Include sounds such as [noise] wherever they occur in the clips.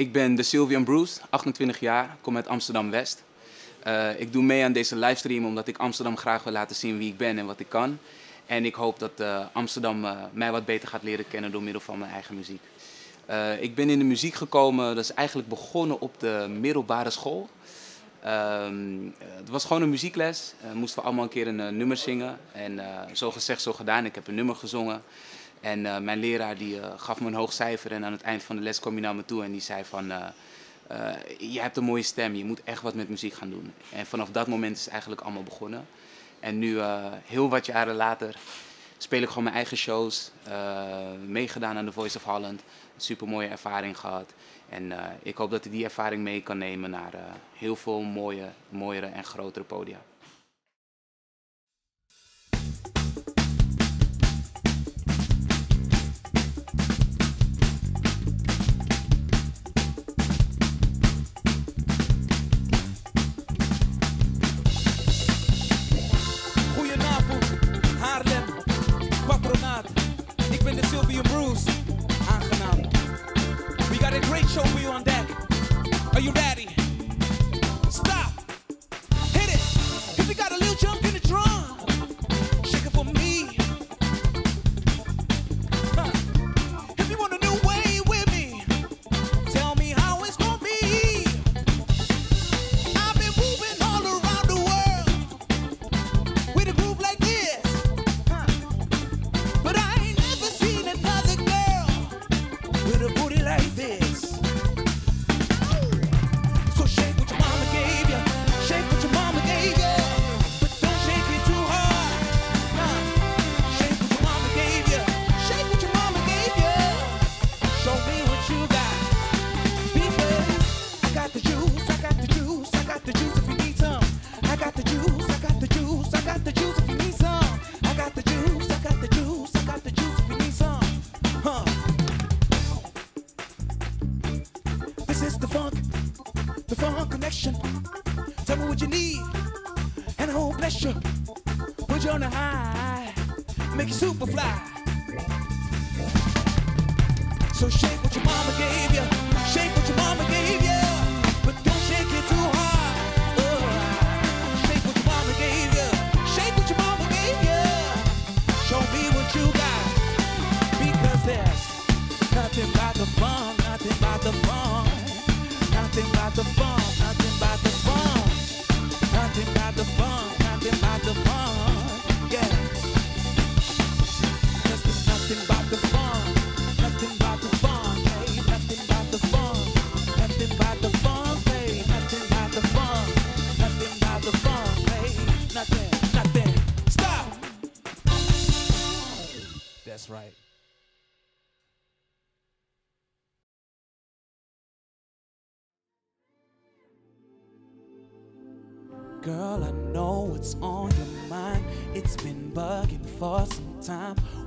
Ik ben de Sylvian Bruce, 28 jaar, kom uit Amsterdam-West. Uh, ik doe mee aan deze livestream omdat ik Amsterdam graag wil laten zien wie ik ben en wat ik kan. En ik hoop dat uh, Amsterdam uh, mij wat beter gaat leren kennen door middel van mijn eigen muziek. ik ben in de muziek gekomen, dat is eigenlijk begonnen op de middelbare school. Ehm, het was gewoon een muziekles. Moesten we allemaal een keer een nummer zingen. En zo gezegd, zo gedaan. Ik heb een nummer gezongen. En uh, mijn leraar die, uh, gaf me een hoog cijfer en aan het eind van de les kwam hij naar me toe en die zei van... Uh, je hebt een mooie stem, je moet echt wat met muziek gaan doen. En vanaf dat moment is het eigenlijk allemaal begonnen. En nu, heel wat jaren later, speel ik gewoon mijn eigen shows. meegedaan aan The Voice of Holland. Een super mooie ervaring gehad. En ik hoop dat ik die ervaring mee kan nemen naar heel veel mooie, mooiere en grotere podia.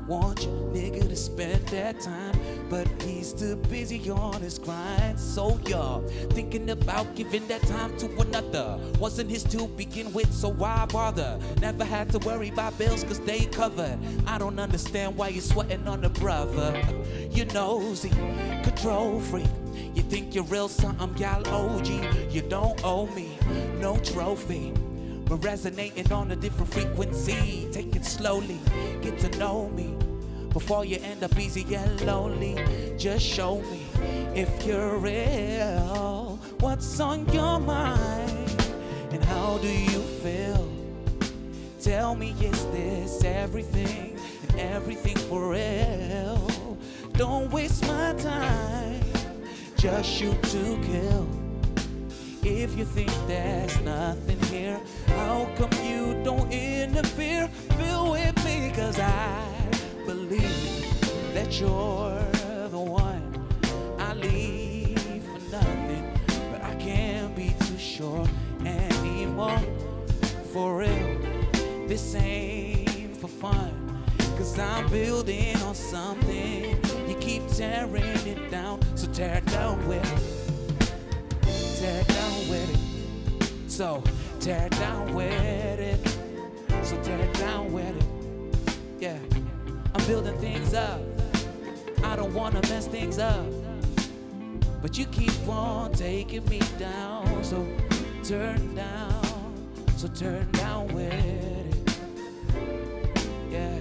Want your nigga to spend that time, but he's too busy on his grind. So you're thinking about giving that time to another. Wasn't his to begin with, so why bother? Never had to worry about bills cause they covered. I don't understand why you're sweating on a brother. You nosy, control freak. You think you're real something, y'all OG. You don't owe me no trophy. Resonating on a different frequency. Take it slowly, get to know me. Before you end up easy and lonely, just show me if you're real. What's on your mind? And how do you feel? Tell me, is this everything and everything for real? Don't waste my time just shoot to kill. If you think there's nothing here, how come you don't interfere? Feel with me, cause I believe that you're the one I leave for nothing. But I can't be too sure anymore. For real, this ain't for fun. Cause I'm building on something. You keep tearing it down, so tear it down with it. Tear it down with it. So tear it down with it. So tear it down with it. Yeah. I'm building things up. I don't wanna mess things up. but you keep on taking me down. So turn down, so turn down with it. Yeah.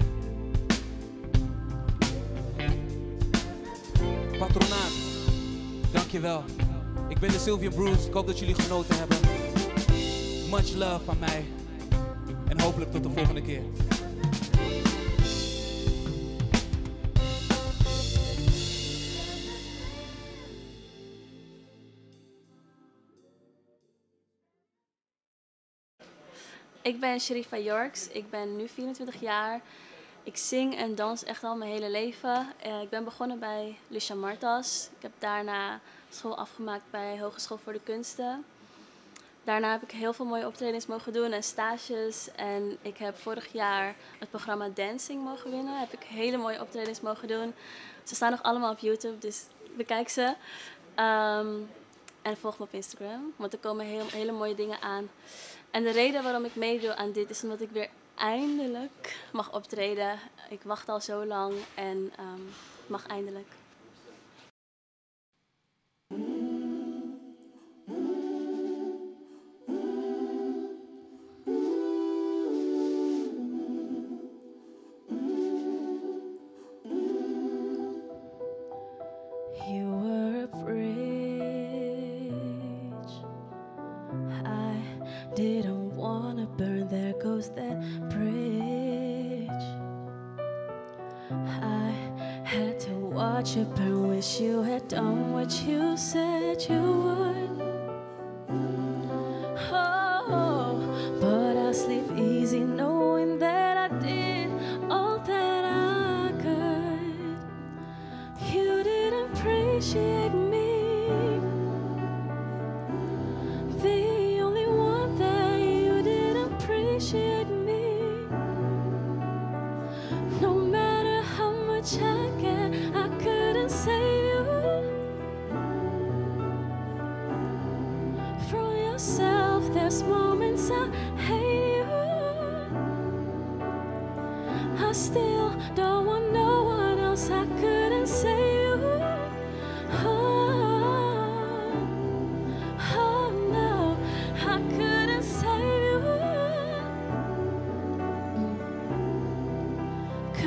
Patronaat, dankjewel. Ik ben Dasilvian Bruce. Ik hoop dat jullie genoten hebben. Much love van mij. En hopelijk tot de volgende keer. Ik ben Sherifa Yorks. Ik ben nu 24 jaar. Ik zing en dans echt al mijn hele leven. Eh, ik ben begonnen bij Lucia Martas. Ik heb daarna school afgemaakt bij Hogeschool voor de Kunsten. Daarna heb ik heel veel mooie optredens mogen doen en stages. En ik heb vorig jaar het programma Dancing mogen winnen. Heb ik hele mooie optredens mogen doen. Ze staan nog allemaal op YouTube, dus bekijk ze. Ehm, en volg me op Instagram, want er komen heel, hele mooie dingen aan. En de reden waarom ik meedoe aan dit is omdat ik weer eindelijk mag optreden. Ik wacht al zo lang en ehm, mag eindelijk. Burn. Wish you had done what you said you would.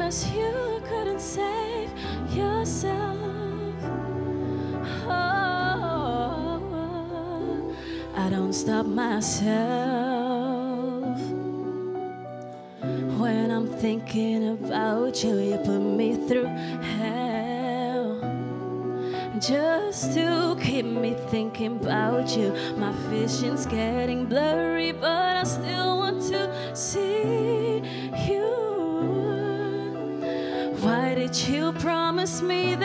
Cause you couldn't save yourself. Oh, I don't stop myself. When I'm thinking about you, you put me through hell. Just to keep me thinking about you. My vision's getting blurry, but I still Did you promise me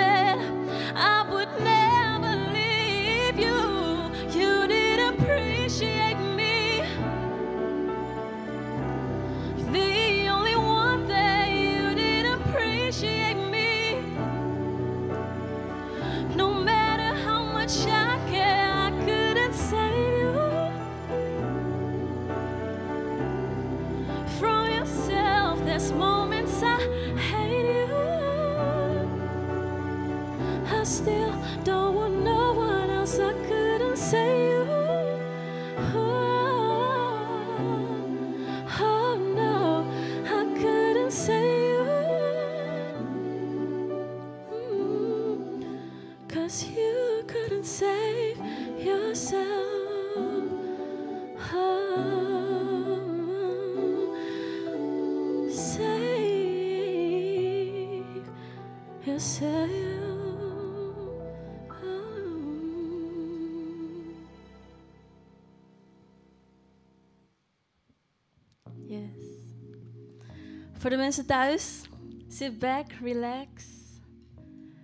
Voor de mensen thuis, sit back, relax.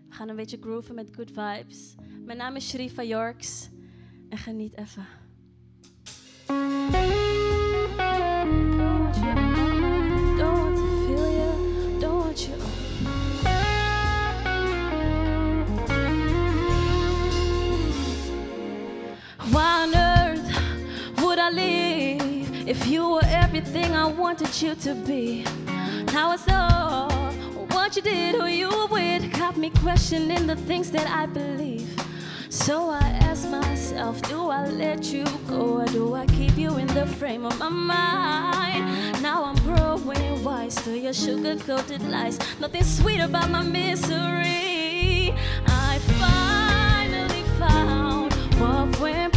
We gaan een beetje grooven met good vibes. Mijn naam is Sherifa Yorks en geniet even. If you were everything I wanted you to be? Now it's all what you did, who you were with, got me questioning the things that I believe. So I ask myself, do I let you go or do I keep you in the frame of my mind? Now I'm growing wise to your sugar coated lies. Nothing sweet about my misery. I finally found what went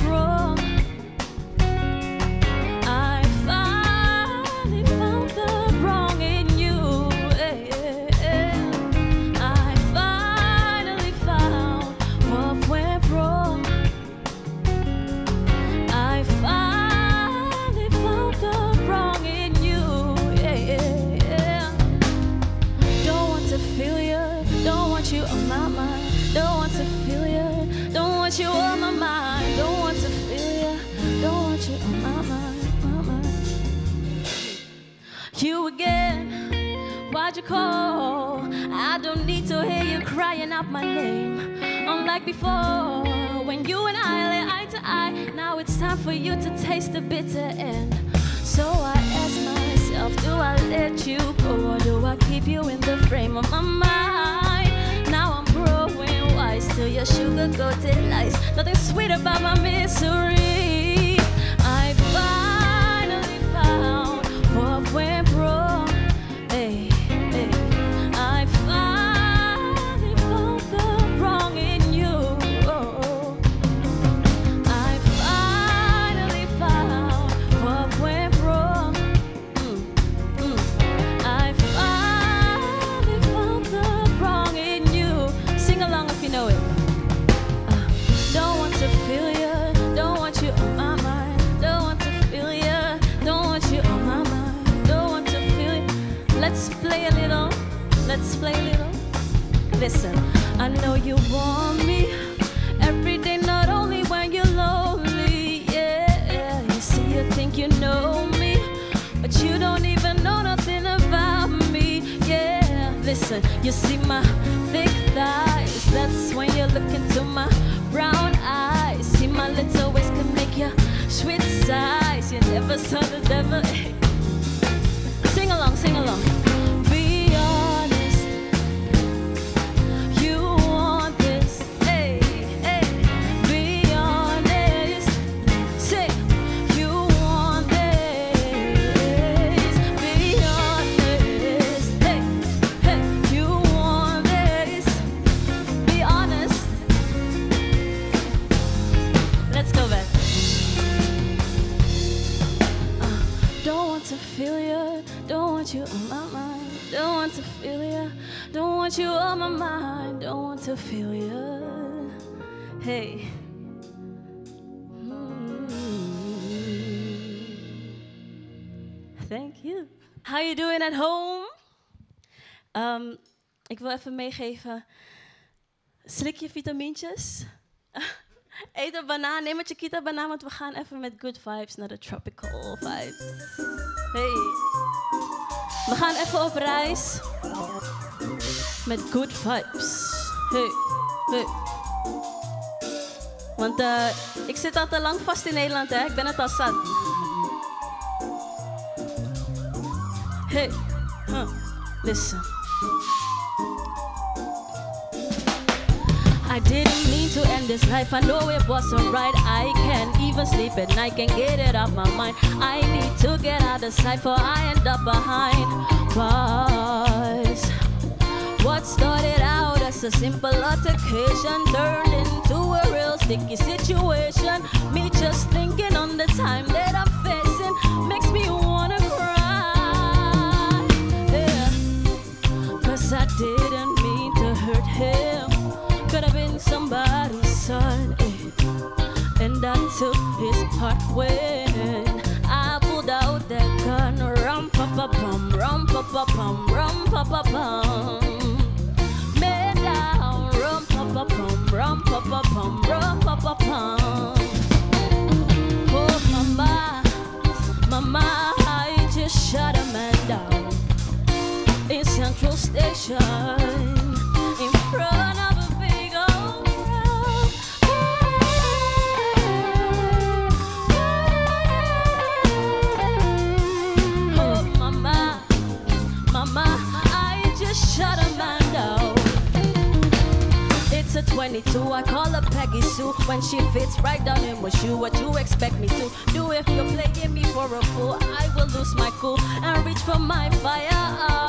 my. Unlike before, when you and I lay eye to eye, now it's time for you to taste the bitter end. So I ask myself, do I let you go or do I keep you in the frame of my mind? Now I'm growing wise to your sugar coated lies. Nothing sweet about my misery. How you doing at home? Um, ik wil even meegeven. Slik je vitamintjes. [laughs] Eet een banaan. Neem een Chiquita banaan, want we gaan even met good vibes naar de tropical vibes. Hey. We gaan even op reis. Met good vibes. Hey. Want eh, ik zit al te lang vast in Nederland, hè. Ik ben het al zat. Hey, huh. listen. I didn't mean to end this life. I know it wasn't right. I can't even sleep at night, can't get it out my mind. I need to get out of sight, for I end up behind bars. What started out as a simple altercation turned into a real sticky situation. Me just thinking on the time that I'm facing makes me wanna didn't mean to hurt him. Could have been somebody's son. eh. And I took his heart when I pulled out that gun. Rum pa pa pum, rum pa pa pum, rum pa pa pum. Man down, rum pa pa pum, rum pa pa pum, rum pa pa pum. Oh mama, mama, I just shot a man in front of a big old. Oh, mama, mama, I just shut. It's a 22, I call her Peggy Sue. When she fits right down in my shoe, what you expect me to do? If you're playing me for a fool, I will lose my cool and reach for my fire.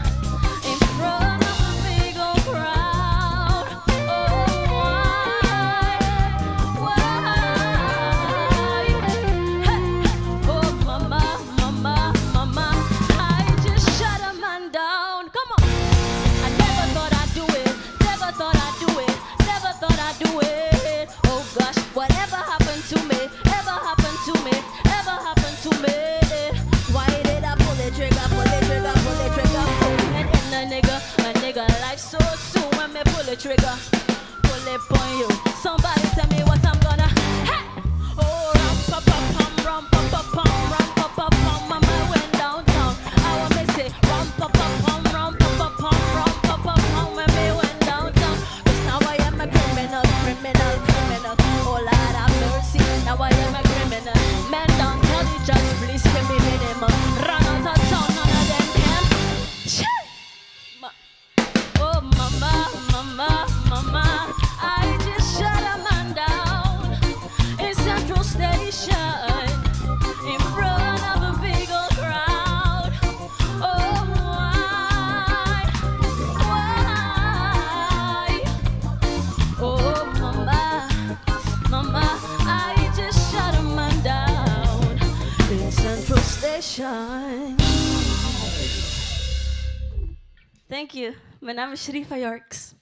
Mijn naam is Sharifa Yorks.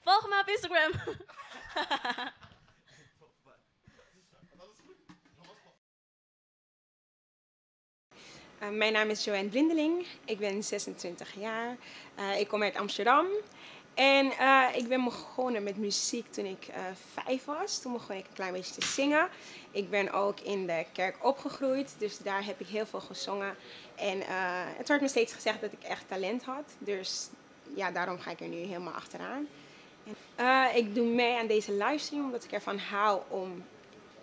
Volg me op Instagram. [laughs] Eh, mijn naam is Joanne Blindeling. Ik ben 26 jaar. Eh, ik kom uit Amsterdam. En eh, ik ben begonnen met muziek toen ik vijf was. Toen begon ik een klein beetje te zingen. Ik ben ook in de kerk opgegroeid, dus daar heb ik heel veel gezongen. En eh, het wordt me steeds gezegd dat ik echt talent had. Dus ja, daarom ga ik er nu helemaal achteraan. Eh, ik doe mee aan deze livestream omdat ik ervan hou om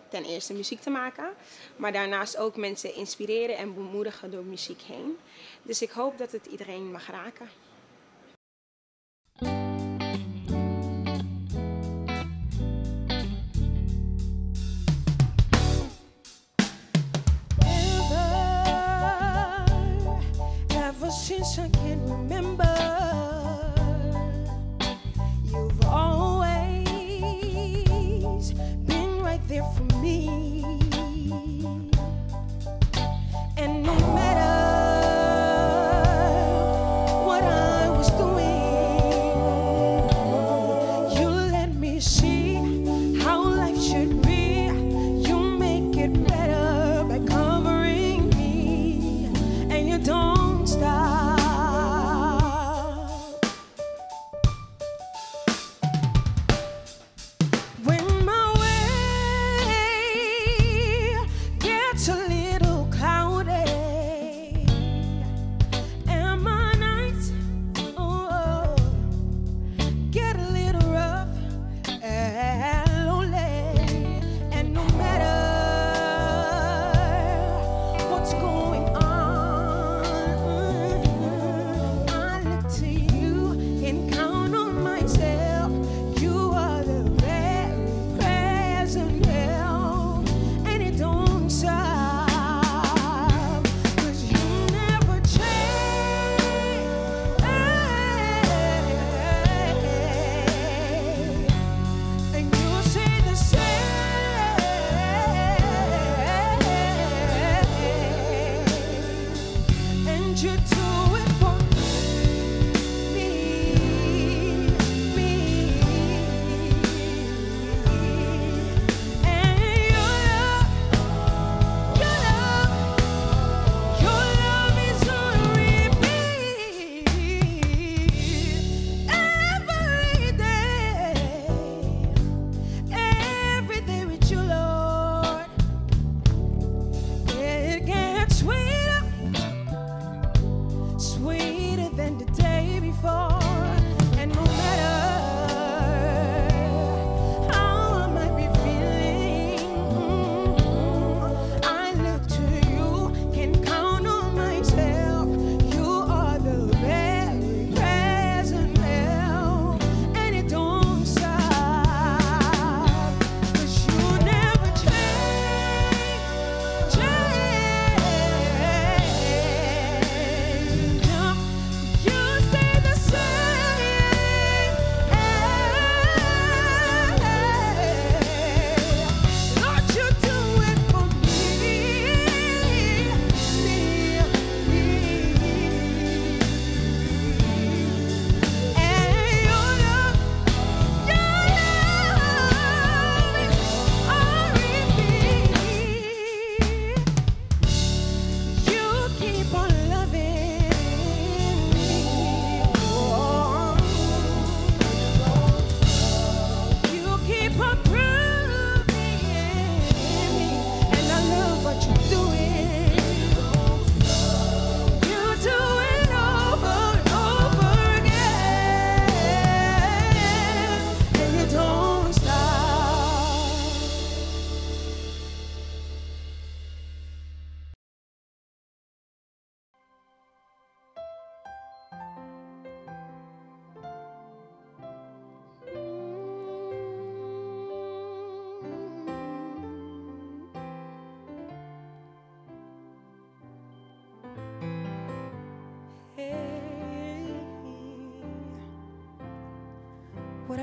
ten eerste muziek te maken. Maar daarnaast ook mensen inspireren en bemoedigen door muziek heen. Dus ik hoop dat het iedereen mag raken. I can't remember.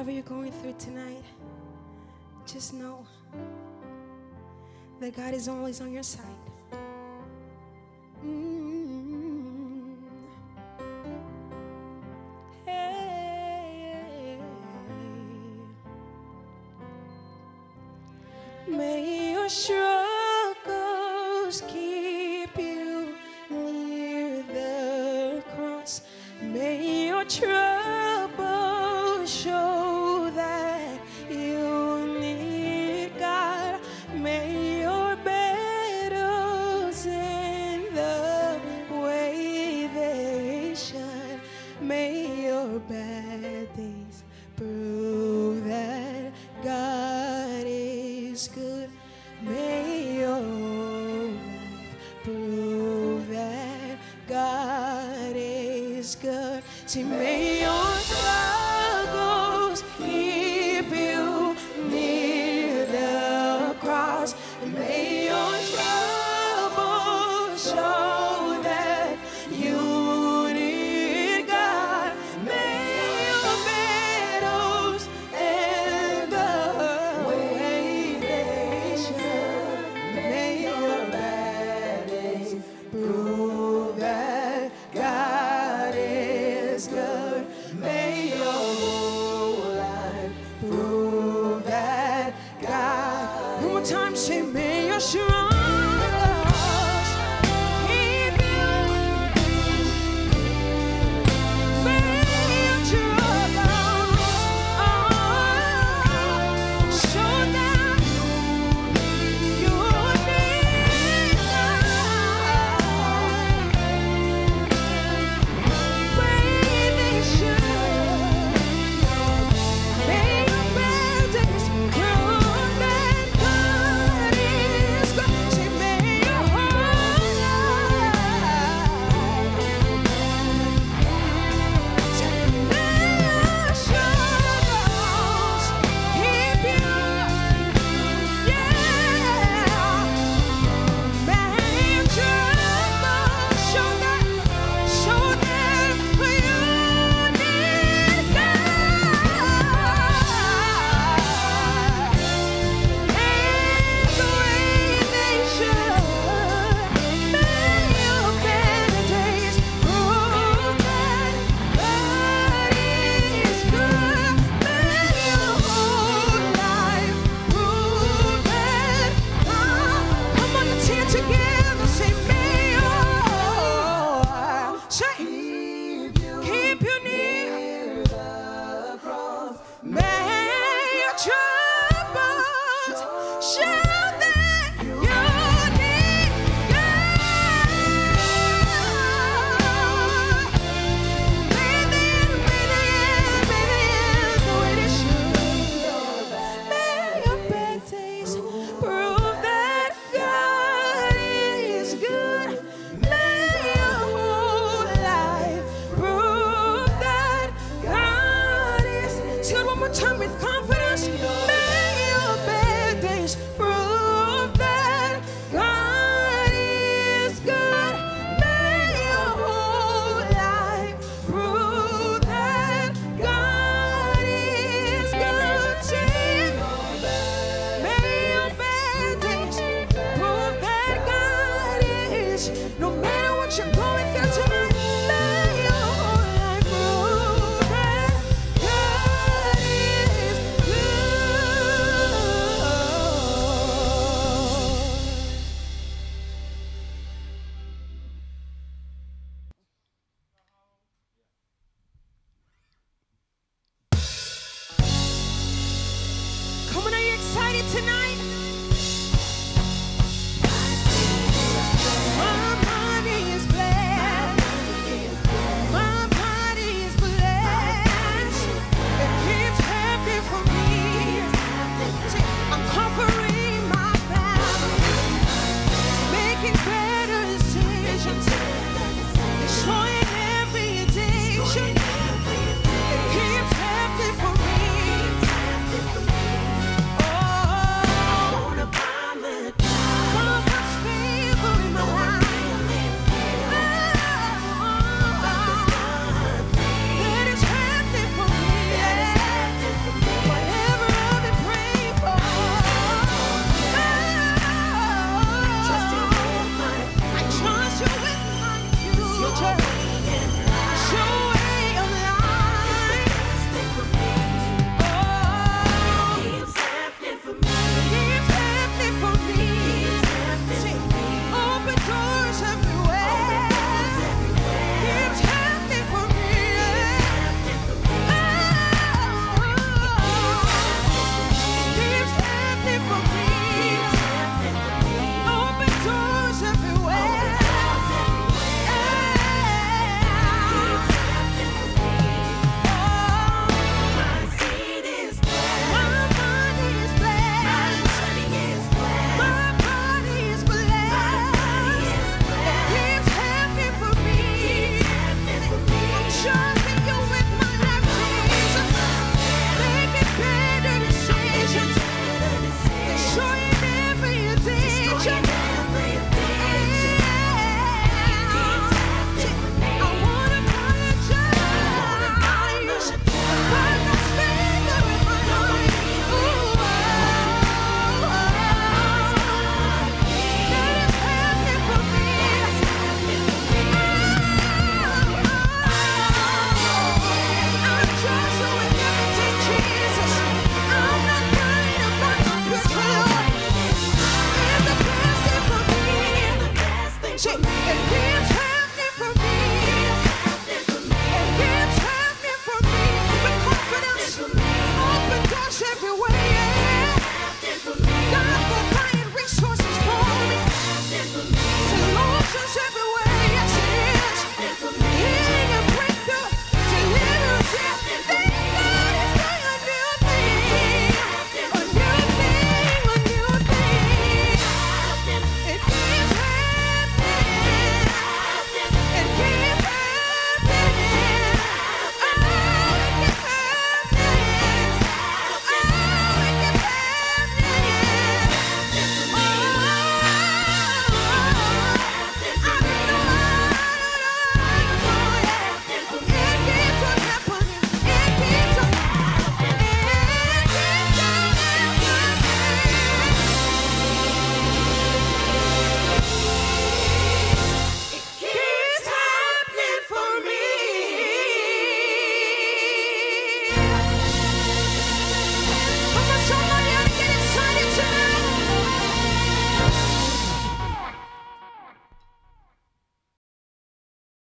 whatever you're going through tonight, just know that God is always on your side. Mm. May your struggles keep you near the cross. May your